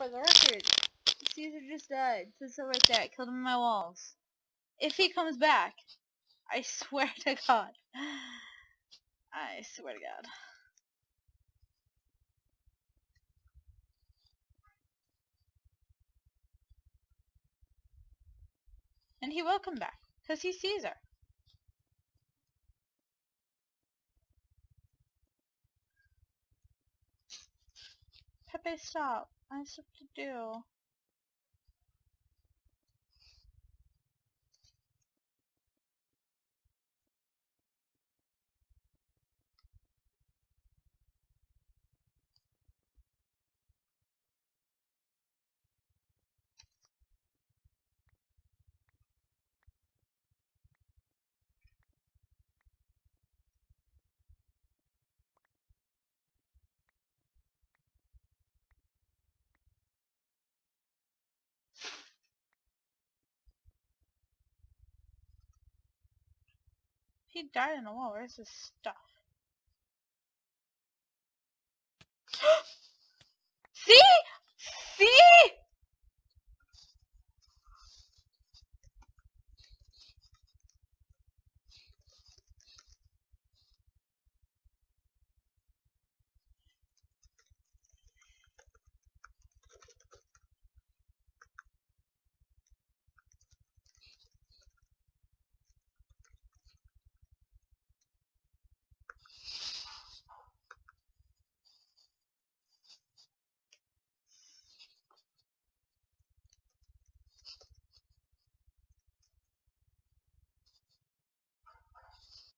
for the record, Cesar just died. It says so right there. I killed him in my walls. If he comes back, I swear to God. I swear to God. And he will come back, because he's Cesar. Pepe, stop. I have to do. He died in a wall. Where's his stuff?